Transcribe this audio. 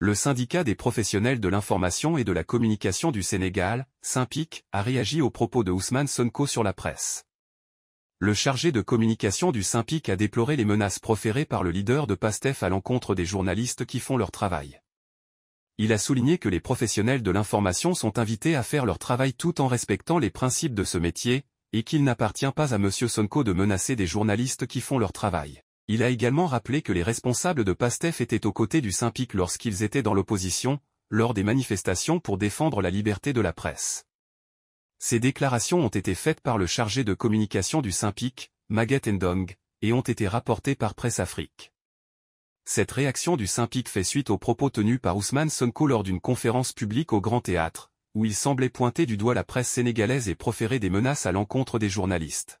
Le syndicat des professionnels de l'information et de la communication du Sénégal, SYNPIC, a réagi aux propos de Ousmane Sonko sur la presse. Le chargé de communication du SYNPIC a déploré les menaces proférées par le leader de PASTEF à l'encontre des journalistes qui font leur travail. Il a souligné que les professionnels de l'information sont invités à faire leur travail tout en respectant les principes de ce métier, et qu'il n'appartient pas à M. Sonko de menacer des journalistes qui font leur travail. Il a également rappelé que les responsables de PASTEF étaient aux côtés du Saint-Pic lorsqu'ils étaient dans l'opposition, lors des manifestations pour défendre la liberté de la presse. Ces déclarations ont été faites par le chargé de communication du Saint-Pic, Maguette Ndong, et ont été rapportées par Presse Afrique. Cette réaction du Saint-Pic fait suite aux propos tenus par Ousmane Sonko lors d'une conférence publique au Grand Théâtre, où il semblait pointer du doigt la presse sénégalaise et proférer des menaces à l'encontre des journalistes.